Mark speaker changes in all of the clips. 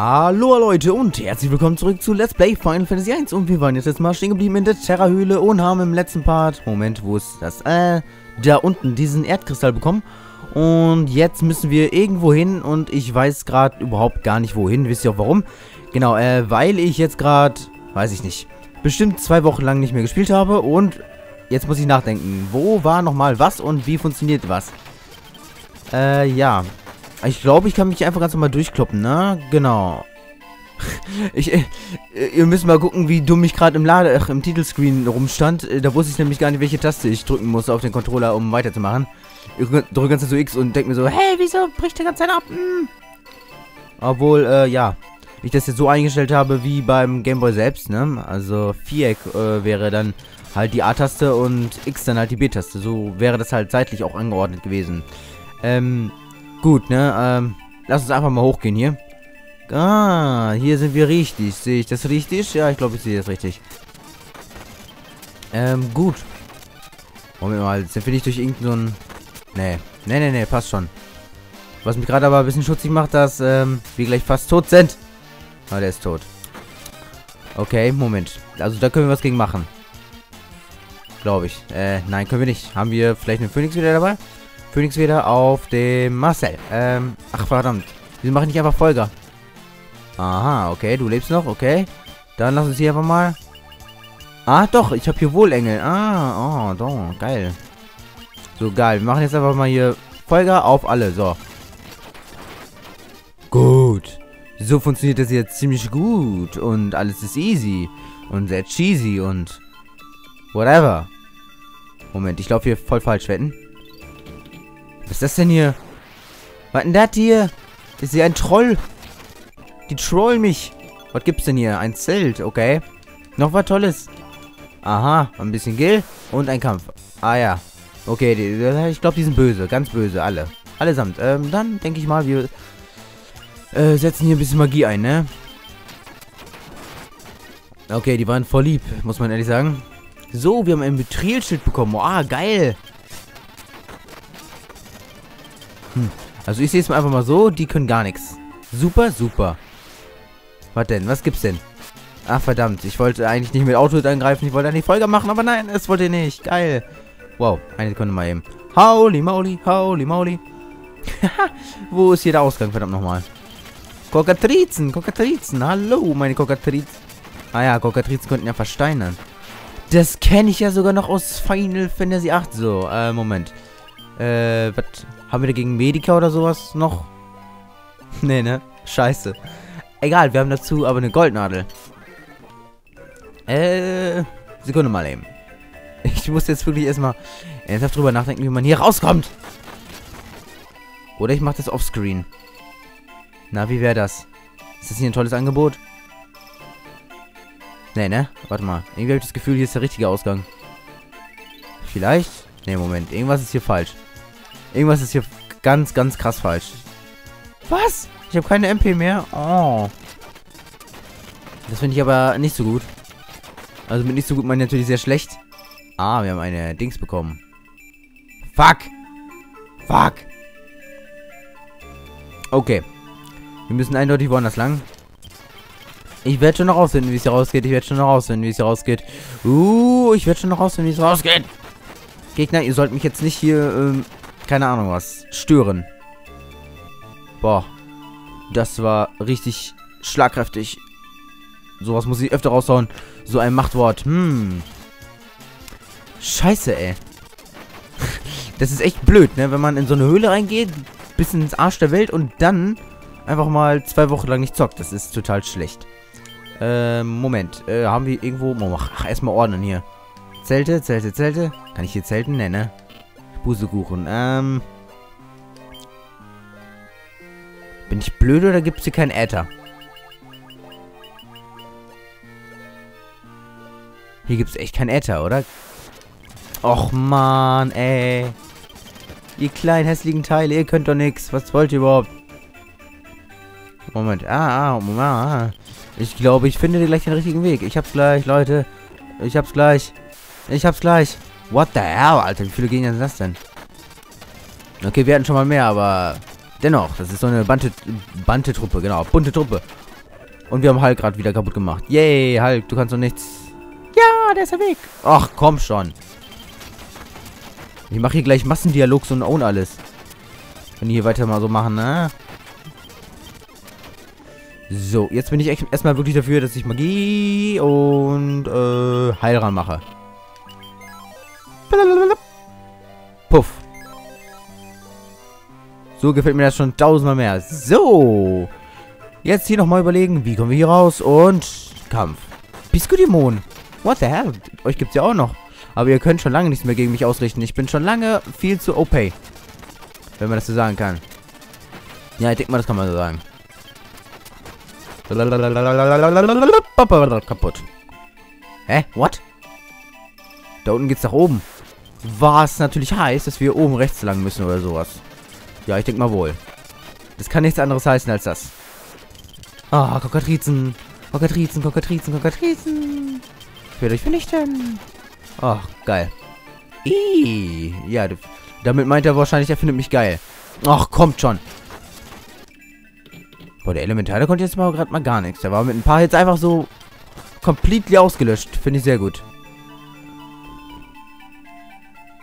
Speaker 1: Hallo Leute und herzlich willkommen zurück zu Let's Play Final Fantasy 1 und wir waren jetzt, jetzt mal stehen geblieben in der Terra-Höhle und haben im letzten Part, Moment, wo ist das, äh, da unten diesen Erdkristall bekommen. Und jetzt müssen wir irgendwo hin und ich weiß gerade überhaupt gar nicht wohin, wisst ihr auch warum? Genau, äh, weil ich jetzt gerade, weiß ich nicht, bestimmt zwei Wochen lang nicht mehr gespielt habe und jetzt muss ich nachdenken, wo war nochmal was und wie funktioniert was? Äh, ja, ich glaube, ich kann mich einfach ganz normal durchkloppen, ne? Genau. Ich, äh, ihr müsst mal gucken, wie dumm ich gerade im Lade, ach, im Titelscreen rumstand. Äh, da wusste ich nämlich gar nicht, welche Taste ich drücken muss auf den Controller, um weiterzumachen. Ich drücke ganz so X und denke mir so, hey, wieso bricht der ganze Zeit ab? Hm. Obwohl, äh, ja, ich das jetzt so eingestellt habe wie beim Gameboy selbst, ne? Also Viereck äh, wäre dann halt die A-Taste und X dann halt die B-Taste. So wäre das halt zeitlich auch angeordnet gewesen. Ähm, Gut, ne, ähm, lass uns einfach mal hochgehen hier. Ah, hier sind wir richtig. Sehe ich das richtig? Ja, ich glaube, ich sehe das richtig. Ähm, gut. Moment mal, sind wir nicht durch irgendeinen... So nee, nee, nee, nee, passt schon. Was mich gerade aber ein bisschen schutzig macht, dass ähm, wir gleich fast tot sind. Ah, der ist tot. Okay, Moment. Also da können wir was gegen machen. Glaube ich. Äh, nein, können wir nicht. Haben wir vielleicht einen Phoenix wieder dabei? Phoenix wieder auf dem Marcel. Ähm, ach verdammt. Wieso mache ich nicht einfach Folger? Aha, okay, du lebst noch, okay. Dann lass uns hier einfach mal... Ah, doch, ich habe hier Wohlengel. Ah, oh, doch, geil. So, geil. Wir machen jetzt einfach mal hier Folger auf alle, so. Gut. So funktioniert das jetzt ziemlich gut. Und alles ist easy. Und sehr cheesy und... Whatever. Moment, ich laufe hier voll falsch, wetten. Was ist das denn hier? Was denn das hier? Ist hier ein Troll? Die trollen mich. Was gibt's denn hier? Ein Zelt, okay. Noch was Tolles. Aha, ein bisschen Gil und ein Kampf. Ah ja. Okay, die, ich glaube, die sind böse. Ganz böse, alle. Allesamt. Ähm, dann denke ich mal, wir äh, setzen hier ein bisschen Magie ein, ne? Okay, die waren voll lieb, muss man ehrlich sagen. So, wir haben ein Betriebsschild bekommen. Ah, geil. Hm. Also ich sehe es mal einfach mal so, die können gar nichts. Super, super. Was denn? Was gibt's denn? Ach, verdammt. Ich wollte eigentlich nicht mit Auto angreifen. Ich wollte eigentlich Folge machen, aber nein, es wollte nicht. Geil. Wow, eine Sekunde mal eben. Holy moly, holy moly. Wo ist hier der Ausgang, verdammt nochmal? Kokatrizen, Kokatrizen. Hallo, meine Kokatrizen. Ah ja, Kokatrizen könnten ja versteinern. Das kenne ich ja sogar noch aus Final Fantasy 8. So, äh, Moment. Äh, was haben wir dagegen Medica oder sowas noch? nee, ne? Scheiße. Egal, wir haben dazu aber eine Goldnadel. Äh, Sekunde mal eben. Ich muss jetzt wirklich erstmal ernsthaft drüber nachdenken, wie man hier rauskommt. Oder ich mache das offscreen. Na, wie wäre das? Ist das hier ein tolles Angebot? Nee, ne? Warte mal. Irgendwie habe ich das Gefühl, hier ist der richtige Ausgang. Vielleicht? Ne, Moment. Irgendwas ist hier falsch. Irgendwas ist hier ganz, ganz krass falsch. Was? Ich habe keine MP mehr? Oh. Das finde ich aber nicht so gut. Also mit nicht so gut meine ich natürlich sehr schlecht. Ah, wir haben eine Dings bekommen. Fuck. Fuck. Okay. Wir müssen eindeutig woanders lang. Ich werde schon noch rausfinden, wie es hier rausgeht. Ich werde schon noch rausfinden, wie es hier rausgeht. Uh, ich werde schon noch rausfinden, wie es rausgeht. Gegner, ihr sollt mich jetzt nicht hier ähm, keine Ahnung was, stören. Boah. Das war richtig schlagkräftig. Sowas muss ich öfter raushauen. So ein Machtwort. Hm. Scheiße, ey. Das ist echt blöd, ne? Wenn man in so eine Höhle reingeht, bis ins Arsch der Welt und dann einfach mal zwei Wochen lang nicht zockt. Das ist total schlecht. Ähm, Moment. Äh, haben wir irgendwo... Ach, erstmal ordnen hier. Zelte, Zelte, Zelte. Kann ich hier zelten? Ne, ne? Busekuchen. Ähm. Bin ich blöd oder gibt es hier keinen Äther? Hier gibt es echt keinen Äther, oder? Och man, ey. Ihr kleinen hässlichen Teile, ihr könnt doch nichts. Was wollt ihr überhaupt? Moment. Ah, ah, Moment. Ah. Ich glaube, ich finde gleich den richtigen Weg. Ich hab's gleich, Leute. Ich hab's gleich. Ich hab's gleich. What the hell, Alter? Wie viele Gegner sind das denn? Okay, wir hatten schon mal mehr, aber dennoch, das ist so eine Bante, Bante-Truppe, genau, bunte Truppe. Und wir haben Hulk gerade wieder kaputt gemacht. Yay, Hulk, du kannst doch nichts. Ja, der ist ja weg. Ach, komm schon. Ich mache hier gleich Massendialogs und own alles. Wenn die hier weiter mal so machen, ne? So, jetzt bin ich erstmal wirklich dafür, dass ich Magie und äh, Heilran mache. Puff. So gefällt mir das schon tausendmal mehr. So. Jetzt hier nochmal überlegen, wie kommen wir hier raus und Kampf. Biscuitimon. What the hell? Euch gibt's ja auch noch. Aber ihr könnt schon lange nichts mehr gegen mich ausrichten. Ich bin schon lange viel zu OP. Wenn man das so sagen kann. Ja, ich denke mal, das kann man so sagen. Kaputt. Hä? What? Da unten geht's nach oben. Was natürlich heißt, dass wir oben rechts lang müssen oder sowas. Ja, ich denke mal wohl. Das kann nichts anderes heißen als das. Ah, oh, Kokatrizen. Kokatrizen, Kokatrizen, Kokatrizen. Ich werde euch vernichten. Ach, geil. Ih, ja, damit meint er wahrscheinlich, er findet mich geil. Ach, kommt schon. Boah, der Elementar, der konnte jetzt mal gerade mal gar nichts. Der war mit ein paar Hits einfach so komplett ausgelöscht. Finde ich sehr gut.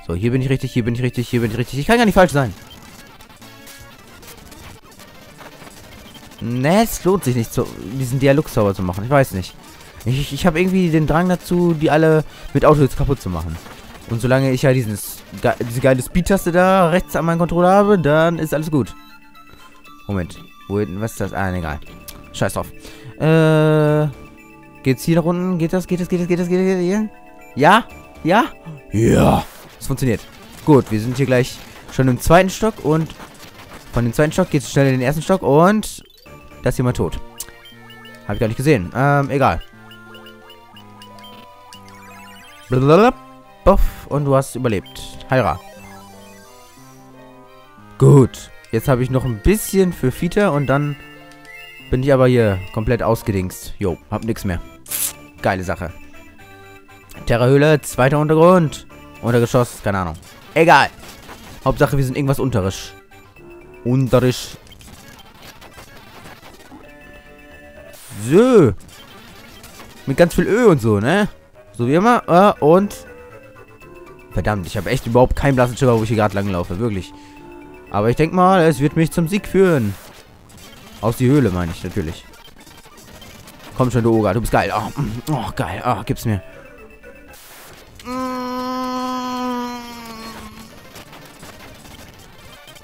Speaker 1: So, hier bin ich richtig, hier bin ich richtig, hier bin ich richtig. Ich kann gar nicht falsch sein. Ne, es lohnt sich nicht, so, diesen Dialog sauber zu machen. Ich weiß nicht. Ich, ich habe irgendwie den Drang dazu, die alle mit Autos kaputt zu machen. Und solange ich ja dieses, diese geile Speed-Taste da rechts an meinem Controller habe, dann ist alles gut. Moment. Wo hinten? Was ist das? Ah, egal. Scheiß drauf. Äh. Geht's hier nach unten? Geht das? Geht das? Geht das? Geht das? Geht das? Geht das? Ja? Ja? Ja. Es funktioniert. Gut, wir sind hier gleich schon im zweiten Stock und von dem zweiten Stock geht es schnell in den ersten Stock und da ist jemand tot. Habe ich gar nicht gesehen. Ähm, egal. Buff und du hast überlebt. Heira. Gut. Jetzt habe ich noch ein bisschen für Fita und dann bin ich aber hier komplett ausgedingst. Jo, hab nix mehr. Geile Sache. Terrahöhle, zweiter Untergrund. Untergeschoss, keine Ahnung. Egal. Hauptsache, wir sind irgendwas unterisch. Unterisch. So. Mit ganz viel Ö und so, ne? So wie immer. Äh, und... Verdammt, ich habe echt überhaupt keinen blassen Schimmer, wo ich hier gerade langlaufe. Wirklich. Aber ich denke mal, es wird mich zum Sieg führen. Aus die Höhle, meine ich, natürlich. Komm schon, du Oga. Du bist geil. Oh, oh geil. Oh, gib's mir.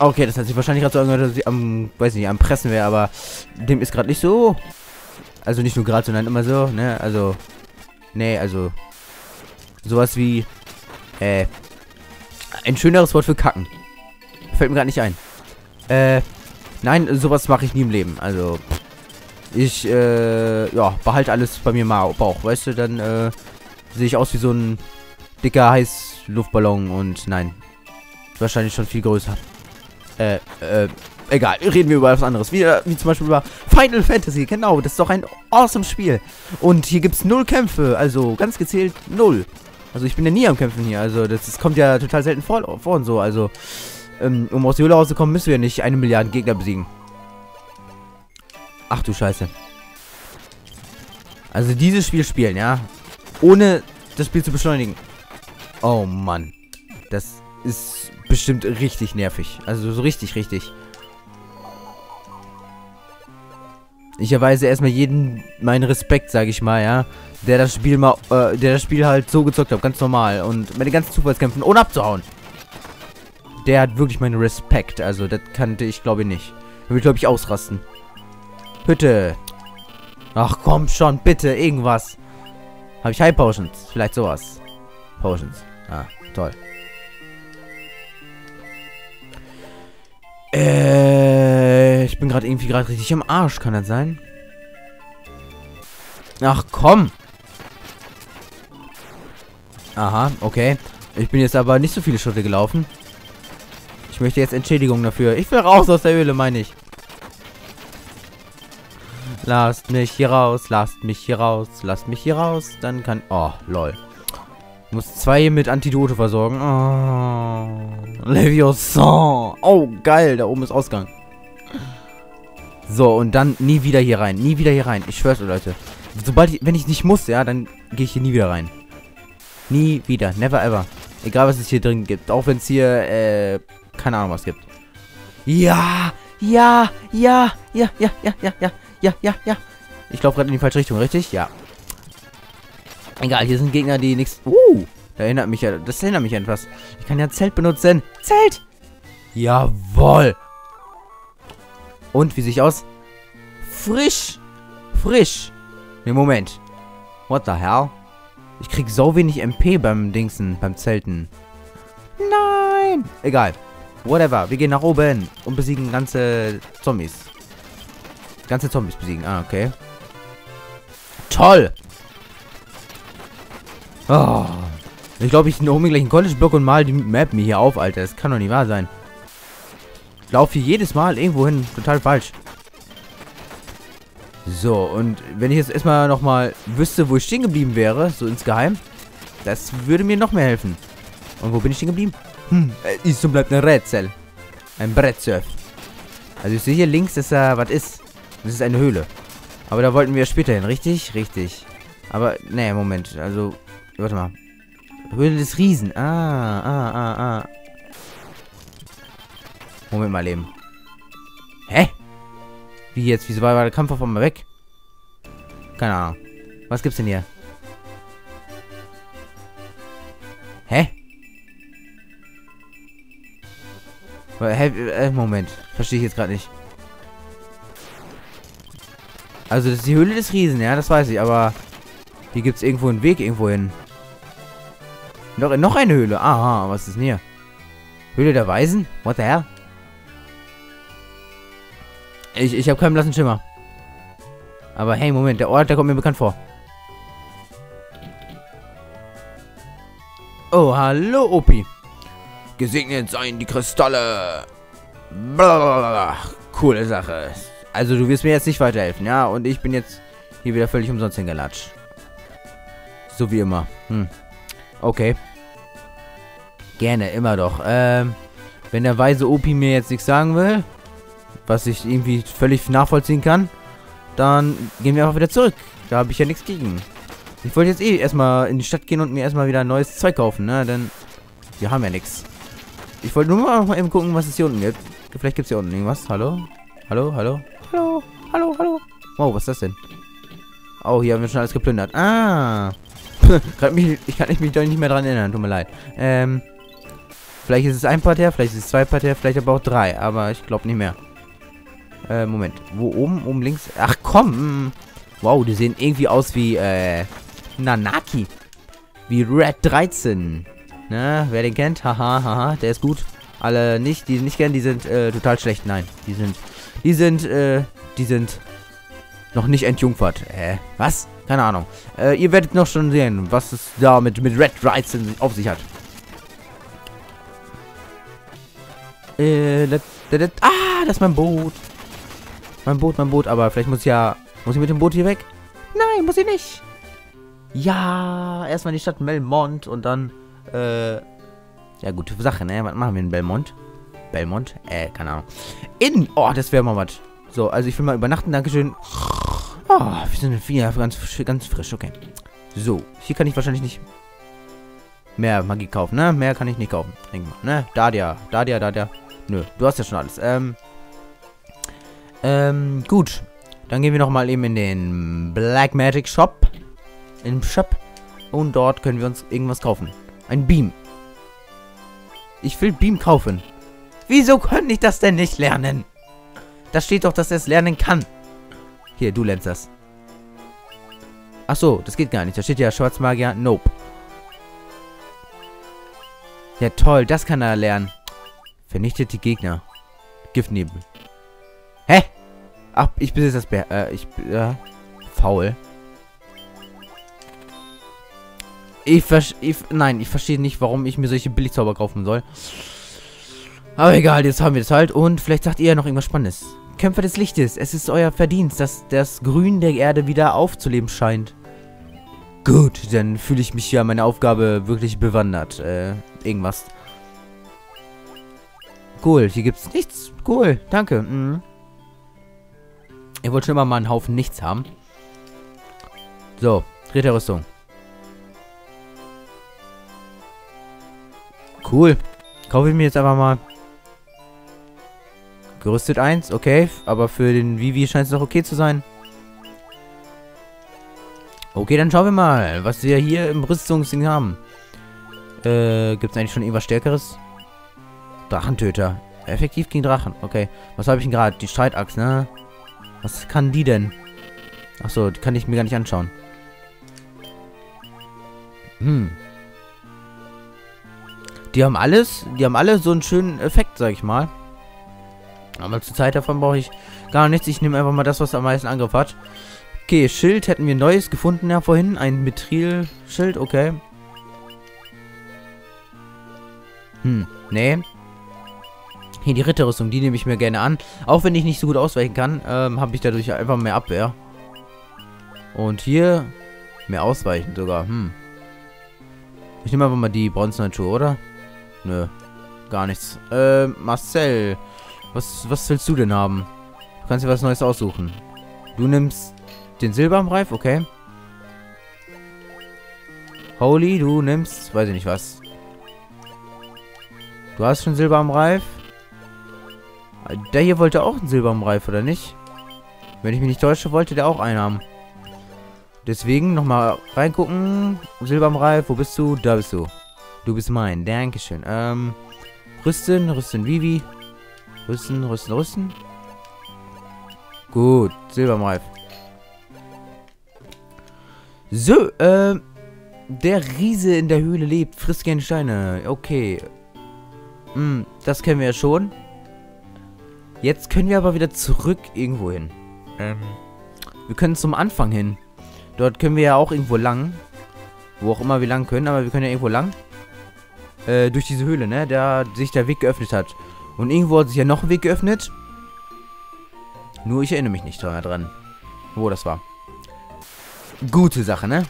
Speaker 1: Okay, das hat sich wahrscheinlich gerade so angehört, dass ich am, weiß nicht, am Pressen wäre, aber dem ist gerade nicht so. Also nicht nur gerade, sondern immer so, ne? Also, nee, also sowas wie, äh, ein schöneres Wort für kacken. Fällt mir gerade nicht ein. Äh, nein, sowas mache ich nie im Leben. Also, ich, äh, ja, behalte alles bei mir mal Bauch, weißt du? Dann, äh, sehe ich aus wie so ein dicker Heißluftballon und nein, wahrscheinlich schon viel größer. Äh, äh, egal. Reden wir über was anderes. Wie, wie zum Beispiel über Final Fantasy. Genau, das ist doch ein awesome Spiel. Und hier gibt es null Kämpfe. Also ganz gezählt null. Also ich bin ja nie am Kämpfen hier. Also das, das kommt ja total selten vor, vor und so. Also ähm, um aus der Höhle rauszukommen, müssen wir nicht eine Milliarde Gegner besiegen. Ach du Scheiße. Also dieses Spiel spielen, ja. Ohne das Spiel zu beschleunigen. Oh Mann. Das ist bestimmt richtig nervig. Also so richtig, richtig. Ich erweise erstmal jeden meinen Respekt, sage ich mal, ja. Der das Spiel mal, äh, der das Spiel halt so gezockt hat, ganz normal. Und meine ganzen Zufallskämpfen ohne abzuhauen. Der hat wirklich meinen Respekt. Also, das kannte ich, glaube ich, nicht. Der will, glaube ich, ausrasten. Bitte. Ach, komm schon, bitte, irgendwas. Habe ich High Potions? Vielleicht sowas. Potions. Ah, toll. Äh, ich bin gerade irgendwie gerade richtig am Arsch, kann das sein? Ach, komm. Aha, okay. Ich bin jetzt aber nicht so viele Schritte gelaufen. Ich möchte jetzt Entschädigung dafür. Ich will raus aus der Höhle, meine ich. Lasst mich hier raus, lasst mich hier raus, lasst mich hier raus. Dann kann... Oh, lol. Muss zwei mit Antidote versorgen. Oh. Leviosa. Oh, geil. Da oben ist Ausgang. So, und dann nie wieder hier rein. Nie wieder hier rein. Ich schwör's, Leute. Sobald ich, wenn ich nicht muss, ja, dann gehe ich hier nie wieder rein. Nie wieder. Never ever. Egal, was es hier drin gibt. Auch wenn es hier, äh, keine Ahnung was gibt. Ja, ja, ja, ja, ja, ja, ja, ja, ja, ja, ja. Ich laufe gerade in die falsche Richtung, richtig? Ja. Egal, hier sind Gegner, die nichts... Uh, da erinnert mich ja... Das erinnert mich an etwas. Ich kann ja Zelt benutzen. Zelt! Jawoll. Und, wie sehe ich aus? Frisch. Frisch. Ne, Moment. What the hell? Ich krieg so wenig MP beim Dingsen, beim Zelten. Nein! Egal. Whatever. Wir gehen nach oben und besiegen ganze Zombies. Ganze Zombies besiegen. Ah, okay. Toll! Oh. Ich glaube, ich hole mir gleich einen College-Block und mal die Map mir hier auf, Alter. Das kann doch nicht wahr sein. Ich laufe hier jedes Mal irgendwo hin. Total falsch. So, und wenn ich jetzt erstmal nochmal wüsste, wo ich stehen geblieben wäre, so insgeheim, das würde mir noch mehr helfen. Und wo bin ich stehen geblieben? Hm, ist und bleibt ein Rätsel. Ein Brettsurf. Also ich sehe hier links, dass da was ist. Das ist eine Höhle. Aber da wollten wir später hin, richtig? Richtig. Aber, nee, Moment. Also, warte mal. Höhle des Riesen. Ah, ah, ah, ah. Moment mal eben. Hä? Wie jetzt? Wieso war der Kampf auf einmal weg? Keine Ahnung. Was gibt's denn hier? Hä? Hä? Äh, Moment. Verstehe ich jetzt gerade nicht. Also, das ist die Höhle des Riesen, ja, das weiß ich, aber hier gibt es irgendwo einen Weg irgendwo hin. Noch, noch eine Höhle. Aha, was ist denn hier? Höhle der Weisen? What the hell? Ich, ich habe keinen blassen Schimmer. Aber hey, Moment, der Ort, der kommt mir bekannt vor. Oh, hallo, Opi. Gesegnet seien die Kristalle. Blablabla. Coole Sache. Also, du wirst mir jetzt nicht weiterhelfen, ja? Und ich bin jetzt hier wieder völlig umsonst hingelatscht. So wie immer. Hm. Okay. Gerne, immer doch. Ähm, wenn der weise Opi mir jetzt nichts sagen will, was ich irgendwie völlig nachvollziehen kann, dann gehen wir einfach wieder zurück. Da habe ich ja nichts gegen. Ich wollte jetzt eh erstmal in die Stadt gehen und mir erstmal wieder neues Zeug kaufen, ne? Denn wir haben ja nichts. Ich wollte nur mal eben gucken, was es hier unten gibt. Vielleicht gibt es hier unten irgendwas. Hallo? Hallo? Hallo? Hallo? Hallo? Hallo? Wow, was ist das denn? Oh, hier haben wir schon alles geplündert. Ah. ich kann mich doch nicht mehr dran erinnern. Tut mir leid. Ähm. Vielleicht ist es ein Parterre, vielleicht ist es zwei Parterre, vielleicht aber auch drei. Aber ich glaube nicht mehr. Äh, Moment. Wo oben? Oben links? Ach komm. Wow, die sehen irgendwie aus wie, äh, Nanaki. Wie Red 13. Ne, wer den kennt? Haha, haha, der ist gut. Alle nicht, die nicht kennen, die sind, äh, total schlecht. Nein, die sind, die sind, äh, die sind noch nicht entjungfert. Äh, was? Keine Ahnung. Äh, ihr werdet noch schon sehen, was es da mit, mit Red 13 auf sich hat. Äh, let, let, let, ah, das ist mein Boot. Mein Boot, mein Boot. Aber vielleicht muss ich ja... Muss ich mit dem Boot hier weg? Nein, muss ich nicht. Ja, erstmal in die Stadt Belmont und dann, äh... Ja, gute Sache, ne? Was machen wir in Belmont? Belmont? Äh, keine Ahnung. In... Oh, das wäre mal was. So, also ich will mal übernachten. Dankeschön. Oh, wir sind wieder ganz, ganz frisch. Okay. So, hier kann ich wahrscheinlich nicht mehr Magie kaufen, ne? Mehr kann ich nicht kaufen. Denk mal, ne? Dadia, Dadia, Dadia. Nö, du hast ja schon alles. Ähm... Ähm, gut. Dann gehen wir nochmal eben in den Black Magic Shop. Im Shop. Und dort können wir uns irgendwas kaufen. Ein Beam. Ich will Beam kaufen. Wieso könnte ich das denn nicht lernen? Da steht doch, dass er es lernen kann. Hier, du lernst das. Ach so, das geht gar nicht. Da steht ja Schwarzmagier. Nope. Ja, toll. Das kann er lernen. Vernichtet die Gegner. Giftnebel. Hä? Ach, ich besitze das Bär. Äh, ich. Äh, faul. Ich verstehe. Nein, ich verstehe nicht, warum ich mir solche Billigzauber kaufen soll. Aber egal, jetzt haben wir das halt. Und vielleicht sagt ihr ja noch irgendwas Spannendes. Kämpfer des Lichtes, es ist euer Verdienst, dass das Grün der Erde wieder aufzuleben scheint. Gut, dann fühle ich mich ja meine Aufgabe wirklich bewandert. Äh, irgendwas. Cool, hier gibt's nichts. Cool, danke. Mhm. Ihr wollt schon immer mal einen Haufen nichts haben. So, dritte Rüstung. Cool. Kaufe ich mir jetzt einfach mal. Gerüstet 1, okay. Aber für den Vivi scheint es noch okay zu sein. Okay, dann schauen wir mal, was wir hier im Rüstungsding haben. Äh, gibt es eigentlich schon irgendwas Stärkeres? Drachentöter. Effektiv gegen Drachen. Okay. Was habe ich denn gerade? Die Streitachs, ne? Was kann die denn? Achso, die kann ich mir gar nicht anschauen. Hm. Die haben alles, die haben alle so einen schönen Effekt, sag ich mal. Aber zur Zeit davon brauche ich gar nichts. Ich nehme einfach mal das, was am meisten Angriff hat. Okay, Schild hätten wir neues gefunden ja vorhin. Ein Mithril-Schild, okay. Hm, nee. Hier die Ritterrüstung, die nehme ich mir gerne an. Auch wenn ich nicht so gut ausweichen kann, ähm, habe ich dadurch einfach mehr Abwehr. Und hier mehr Ausweichen sogar. Hm. Ich nehme einfach mal die bronzene Tour, oder? Nö. Gar nichts. Äh, Marcel. Was, was willst du denn haben? Du kannst dir was Neues aussuchen. Du nimmst den Silberreif, okay. Holy, du nimmst, weiß ich nicht was. Du hast schon Silber am Reif. Der hier wollte auch einen Silber am Reif, oder nicht? Wenn ich mich nicht täusche, wollte der auch einen haben. Deswegen nochmal reingucken. Silber am Reif, wo bist du? Da bist du. Du bist mein. Dankeschön. Ähm, rüsten, rüsten, Vivi. Rüsten, rüsten, rüsten. Gut, Silber am Reif. So, ähm, der Riese in der Höhle lebt, frisst gerne Steine. Okay. Hm, das kennen wir ja schon. Jetzt können wir aber wieder zurück irgendwo hin. Ähm, wir können zum Anfang hin. Dort können wir ja auch irgendwo lang. Wo auch immer wir lang können, aber wir können ja irgendwo lang. Äh, durch diese Höhle, ne? Da sich der Weg geöffnet hat. Und irgendwo hat sich ja noch ein Weg geöffnet. Nur ich erinnere mich nicht dran, wo das war. Gute Sache, ne?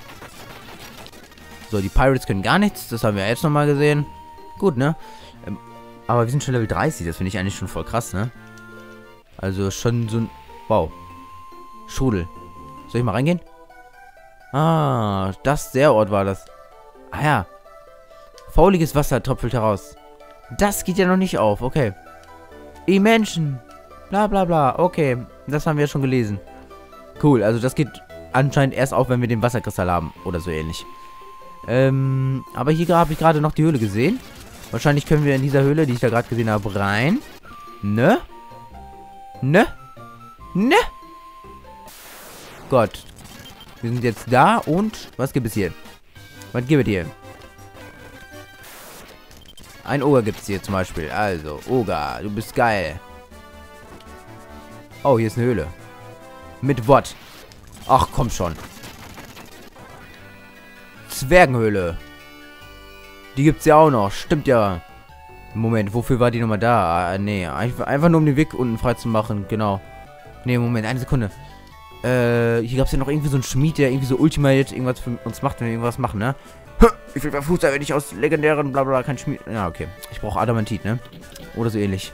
Speaker 1: So, die Pirates können gar nichts. Das haben wir jetzt nochmal gesehen. Gut, ne? Ähm, aber wir sind schon Level 30. Das finde ich eigentlich schon voll krass, ne? Also schon so ein... Wow. Strudel. Soll ich mal reingehen? Ah, das, der Ort war das. Ah ja. Fauliges Wasser tröpfelt heraus. Das geht ja noch nicht auf. Okay. Die Menschen. Bla bla bla. Okay. Das haben wir ja schon gelesen. Cool. Also das geht anscheinend erst auf, wenn wir den Wasserkristall haben. Oder so ähnlich. Ähm, aber hier habe ich gerade noch die Höhle gesehen. Wahrscheinlich können wir in dieser Höhle, die ich da gerade gesehen habe, rein. Ne? Ne? Ne? Gott. Wir sind jetzt da und was gibt es hier? Was gibt es hier? Ein Oger gibt es hier zum Beispiel. Also, Oger, du bist geil. Oh, hier ist eine Höhle. Mit What? Ach, komm schon. Zwergenhöhle. Die gibt's ja auch noch. Stimmt ja. Moment, wofür war die nochmal da? Ah, nee, einfach, einfach nur um den Weg unten frei zu machen. Genau. Nee, Moment, eine Sekunde. Äh, hier gab es ja noch irgendwie so einen Schmied, der irgendwie so Ultimate irgendwas für uns macht, wenn wir irgendwas machen, ne? Ich will Fußball, wenn ich aus legendären Blablabla kein Schmied... Ja, okay. Ich brauche Adamantit, ne? Oder so ähnlich.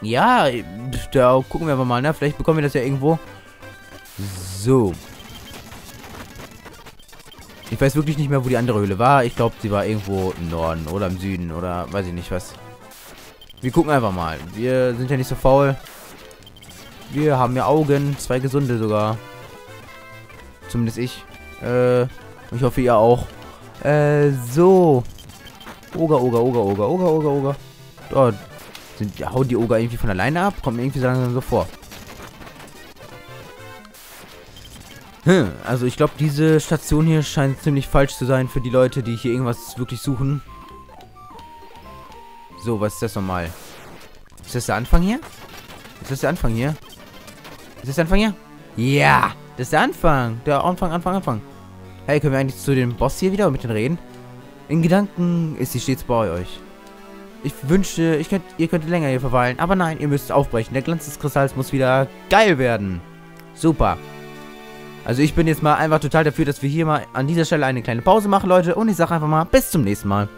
Speaker 1: Ja, da gucken wir aber mal, ne? Vielleicht bekommen wir das ja irgendwo. So. Ich weiß wirklich nicht mehr, wo die andere Höhle war. Ich glaube, sie war irgendwo im Norden oder im Süden oder weiß ich nicht was. Wir gucken einfach mal. Wir sind ja nicht so faul. Wir haben ja Augen. Zwei gesunde sogar. Zumindest ich. Äh, ich hoffe, ihr auch. Äh, so. Oger, Oger, Oger, Oger, Oger, Oger, Oger. Dort. Sind, ja, hauen die Oger irgendwie von alleine ab? Kommt mir irgendwie so langsam so vor. Hm, also ich glaube, diese Station hier scheint ziemlich falsch zu sein für die Leute, die hier irgendwas wirklich suchen. So, was ist das nochmal? Ist das der Anfang hier? Ist das der Anfang hier? Ist das der Anfang hier? Ja, das ist der Anfang. Der Anfang, Anfang, Anfang. Hey, können wir eigentlich zu dem Boss hier wieder mit denen reden? In Gedanken ist sie stets bei euch. Ich wünschte, ich könnt, ihr könntet länger hier verweilen. Aber nein, ihr müsst aufbrechen. Der Glanz des Kristalls muss wieder geil werden. Super. Also ich bin jetzt mal einfach total dafür, dass wir hier mal an dieser Stelle eine kleine Pause machen, Leute. Und ich sage einfach mal, bis zum nächsten Mal.